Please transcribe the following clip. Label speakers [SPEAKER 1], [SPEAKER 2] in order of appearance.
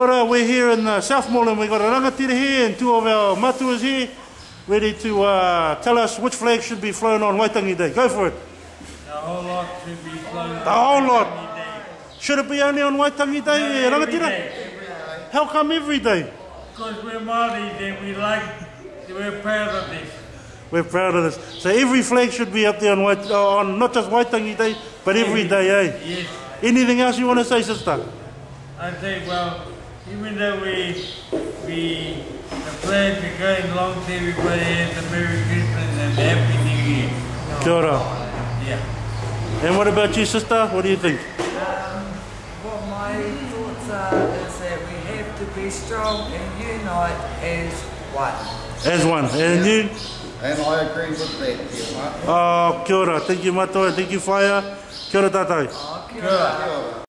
[SPEAKER 1] Right, uh, we're here in the uh, South Mall and we've got a rangatira here and two of our matu is here ready to uh, tell us which flag should be flown on Waitangi Day. Go for it.
[SPEAKER 2] The whole lot should be flown the
[SPEAKER 1] on whole lot. Should it be only on Waitangi Day? No, every uh, rangatira? Day. How come every day?
[SPEAKER 2] Because we're Māori and we like, we're proud of this.
[SPEAKER 1] We're proud of this. So every flag should be up there on, Wait on not just Waitangi Day, but every day, eh? Yes. Anything else you want to say, sister?
[SPEAKER 3] I think, well, even though we we played regarding long to everybody has the Merry
[SPEAKER 1] Christmas and Happy New Year. Kia ora. Yeah. And what about you, sister? What do you think?
[SPEAKER 3] Um, well, my thoughts are is that we have to be strong and unite as one.
[SPEAKER 1] As one. And yeah. you?
[SPEAKER 2] And I agree with that, yeah,
[SPEAKER 1] Oh, kia ora. Thank you, Matoa. Thank you, Fire. Kia ora, tatai. Oh,
[SPEAKER 2] kia ora. Kia ora.